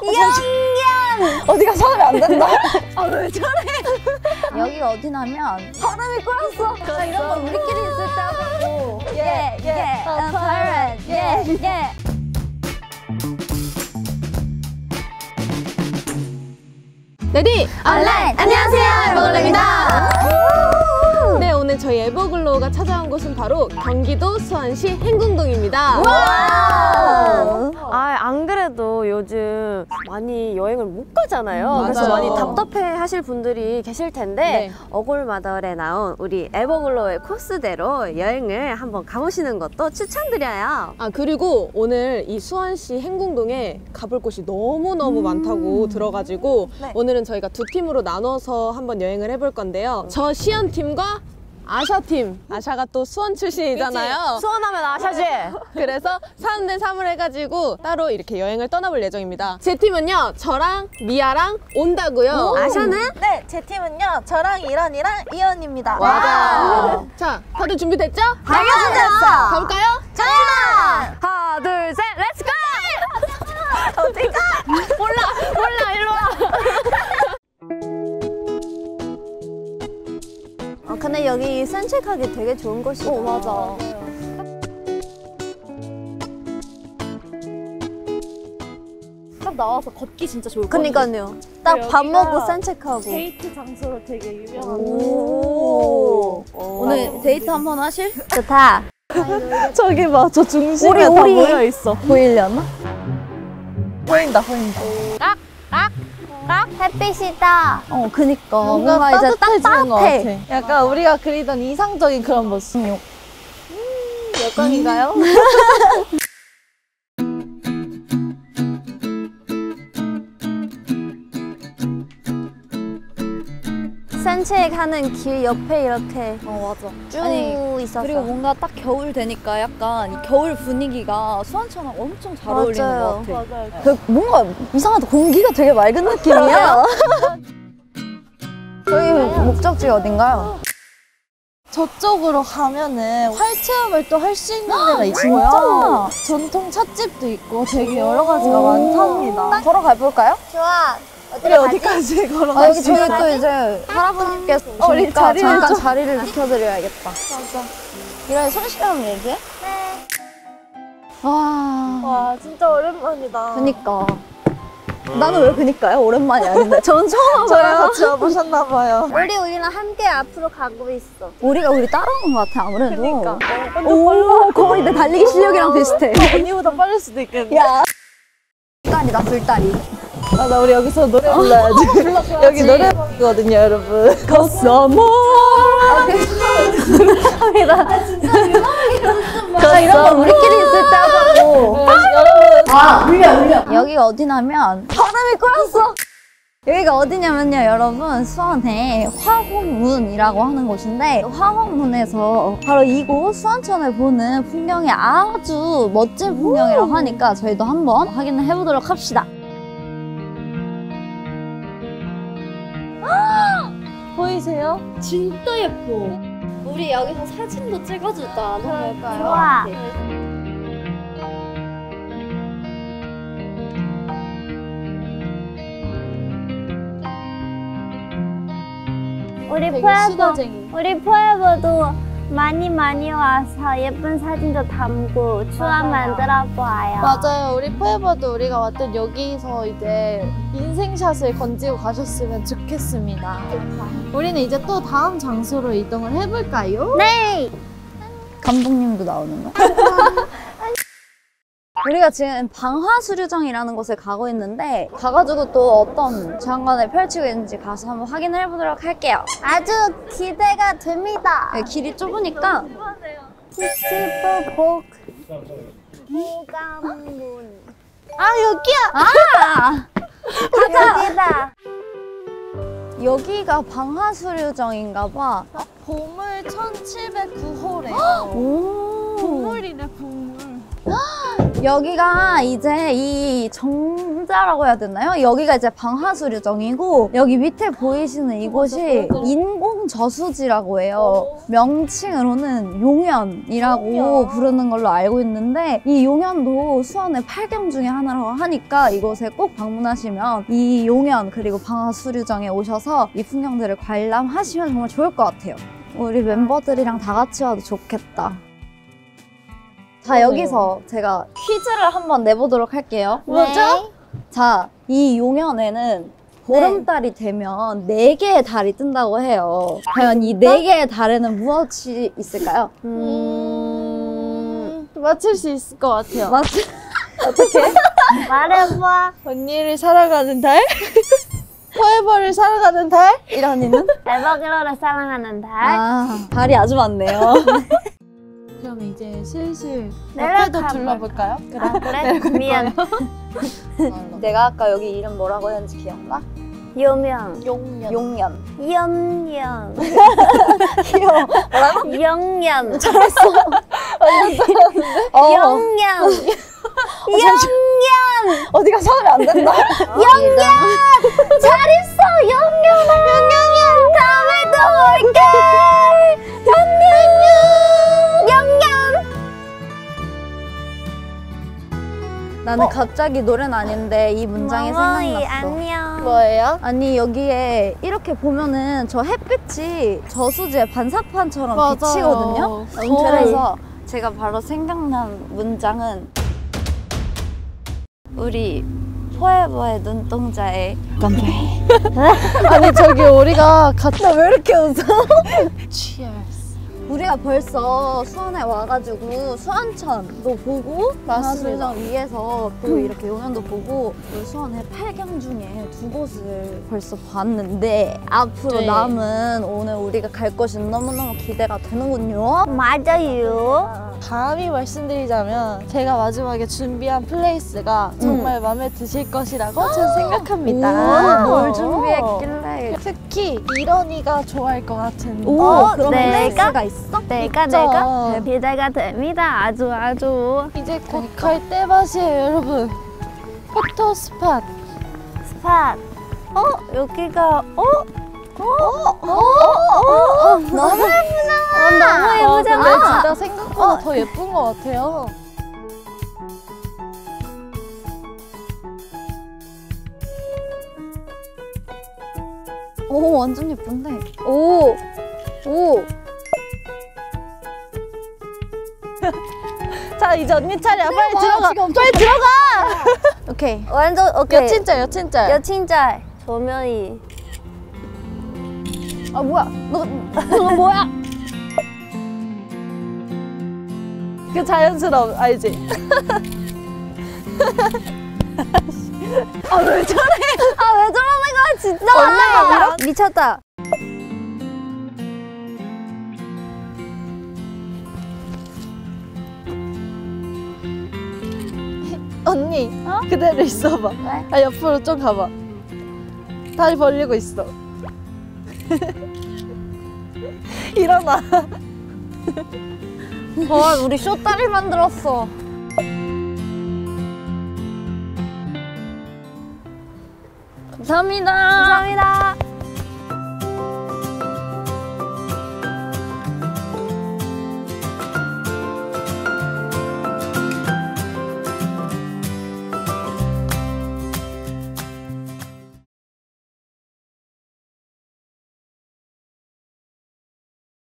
영영! 어디가 서울이 안 된다. 아, 왜 저래? 여기가 어디냐면 바람이 꼬였어. 나 이런 거 우리끼리 있을 때 하고. 예, 예, a parrot. 예, 예. 레디! 얼라인! 안녕하세요, 에버글로입니다. 네, 오늘 저희 에버글로우가 찾아온 곳은 바로 경기도 수원시 행궁동입니다. 아, 안 그래도 요즘 많이 여행을 못 가잖아요. 맞아요. 그래서 많이 답답해 하실 분들이 계실 텐데, 네. 어골마을에 나온 우리 에버글로의 코스대로 여행을 한번 가보시는 것도 추천드려요. 아, 그리고 오늘 이 수원시 행궁동에 가볼 곳이 너무너무 많다고 들어가지고 오늘은 저희가 두 팀으로 나눠서 한번 여행을 해볼 건데요. 저 시연팀과 아샤팀. 아샤가 또 수원 출신이잖아요. 수원하면 아샤지? 그래서 3대 3을 해가지고 따로 이렇게 여행을 떠나볼 예정입니다. 제 팀은요, 저랑 미아랑 온다고요. 아샤는? 네, 제 팀은요. 저랑 이런이랑 이언입니다. 맞아요. 자, 다들 준비됐죠? 당연하죠. 가볼까요? 갑니다! 근데 여기 산책하기 되게 좋은 곳이다. 어, 맞아. 딱 나와서 걷기 진짜 좋을 것 그니까요. 딱 밥 먹고 산책하고. 데이트 장소로 되게 유명한 오. 오 늘 데이트 한번 하실? 좋다. 저기 봐, 저 중심에 우리, 다 우리. 모여 있어. 보이려나? 보인다, 보인다. 햇빛이다. 어, 그니까. 뭔가, 뭔가, 이제 딱 따뜻해지는 것. 같아. 약간 우리가 그리던 이상적인 그런 모습. 음, 여건인가요? 산책하는 길 옆에 이렇게 어, 맞아. 쭉 아니, 있어서. 그리고 뭔가 딱 겨울 되니까 약간 이 겨울 분위기가 수원처럼 엄청 잘 어울리는 맞아요. 것 같아. 맞아요. 그 뭔가 이상하다. 공기가 되게 맑은 느낌이야. 저희 목적지 어딘가요? 저쪽으로 가면은 활 체험을 또 할 수 있는 데가 있고요. 진짜? 전통 찻집도 있고 되게 여러 가지가 많답니다. 걸어가 볼까요? 좋아. 우리 어디까지 아, 걸어갈 여기 수 저희 있나요? 또 이제 할아버님께서 어, 오시니까 자리를 잠깐 좀- 자리를 비켜드려야겠다. 맞아. 이런 손실하면 얘기해? 네. 와. 와, 진짜 오랜만이다. 그니까. 나는 왜 그니까요? 오랜만이 아닌데. 전 처음 저랑. 같이 와보셨나 봐요. 우리 우리랑 함께 앞으로 가고 있어. 우리가 우리 따라오는 것 같아 아무래도. 그러니까. 오, 거의 내 달리기 실력이랑 비슷해. 언니보다 빠를 수도 있겠네. 야. 불다리다 불다리. 아, 나 우리 여기서 노래 불러야지. 여기 노래방이거든요, 여러분. 거스모. 나 이런 거 우리끼리 있을 때 하고. 여러분. 아, 울려, 울려. 여기가 어디냐면, 바람이 꼬였어. 여기가 어디냐면요, 여러분. 수원에 화홍문이라고 하는 곳인데, 화홍문에서 바로 이곳 수원천을 보는 풍경이 아주 멋진 풍경이라고 하니까 저희도 한번 확인을 해보도록 합시다. 보이세요? 진짜 예뻐. 우리 여기서 사진도 찍어주자. 예뻐요. 좋아. 우리 되게 포에버. 우리 포에버도 많이 많이 와서 예쁜 사진도 담고 추억 만들어 보아요. 맞아요. 우리 포에버도 우리가 왔던 여기서 이제 인생샷을 건지고 가셨으면 좋겠습니다. 우리는 이제 또 다음 장소로 이동을 해볼까요? 네. 감독님도 나오는 거. 우리가 지금 방화수류장이라는 곳에 가고 있는데 가가지고 또 어떤 장관을 펼치고 있는지 가서 한번 확인을 해보도록 할게요. 아주 기대가 됩니다. 네, 길이 좁으니까 피치브 복 무감문. 아, 여기야! 아 여기다. 여기가 방화수류장인가 봐. 보물 1709호래요. 오 보물이래, 보물. 여기가 이제 이 정자라고 해야 되나요? 여기가 이제 방화수류정이고 여기 밑에 보이시는 이곳이 인공 저수지라고 해요. 명칭으로는 용연이라고 부르는 걸로 알고 있는데 이 용연도 수원의 팔경 중에 하나라고 하니까 이곳에 꼭 방문하시면 이 용연 그리고 방화수류정에 오셔서 이 풍경들을 관람하시면 정말 좋을 것 같아요. 우리 멤버들이랑 다 같이 와도 좋겠다. 자, 여기서 제가 퀴즈를 한번 내보도록 할게요. 뭐죠? 자, 이 용연에는 보름달이 되면 네 개의 달이 뜬다고 해요. 과연 이 네 개의 달에는 무엇이 있을까요? 음... 맞출 수 있을 것 같아요. 맞 말해봐. 언니를 사랑하는 달? 포에버를 사랑하는 달? 이란이는? 에버글로를 사랑하는 달. 아, 달이 아주 많네요. 그럼 이제 슬슬 옆에도 둘러볼까요? 아, 그래? 미안. 내가 아까 여기 이름 뭐라고 했는지 기억나? 요명. 용년. 용연. 영영. 귀여워. 뭐라고? 영영. 어, 영영. 영영. 어디가 사면 안 된다. 영영. 잘 있어, 영영아. 영영아. 다음에 또 볼게. 나는 갑자기 노래는 아닌데 이 문장이 생각났어. 안녕. 뭐예요? 아니 여기에 이렇게 보면은 저 햇빛이 저수지의 반사판처럼 맞아요. 비치거든요. 거의. 그래서 제가 바로 생각난 문장은 우리 포에버의 눈동자에 깜짝 아니 저기 우리가 같이 왜 이렇게 웃어? Cheers. 우리가 벌써 수원에 와가지고 수원천도 보고. 수정 위에서 또 이렇게 용연도 보고 우리 수원의 팔경 중에 두 곳을 벌써 봤는데 앞으로 네. 남은 오늘 우리가 갈 곳이 너무너무 기대가 되는군요. 맞아요. 감히 말씀드리자면 제가 마지막에 준비한 place가 정말 마음에 드실 것이라고 저는 생각합니다. 오, 뭘 준비했길래? 특히 이런이가 좋아할 것 같은 오, 어, 그럼 내가? place가 있어? 내가 있죠. 내가 기대가 됩니다. 아주 아주 이제 곧 갈 때맛이에요 여러분 photo spot spot. 어 여기가 어? 너무 예쁘잖아. 너무 아, 근데 예쁘잖아. 진짜 생각보다 더 예쁜 것 같아요 오, 완전 예쁜데. 오, 오. 자 이제 언니 차례야 빨리 와, 들어가 빨리 들어가 오케이. 완전 오케이. 여친짤 여친짤 여친짤. 조명이. 아 뭐야? 너, 너 뭐야? 그 자연스러움 알지? 아 왜 저래? 아 왜 저러는 거야 진짜? 미쳤다. 언니 그대로 있어봐 왜? 아 옆으로 좀 가봐 다리 벌리고 있어 일어나 와 우리 쇼다리 만들었어. 감사합니다. 감사합니다.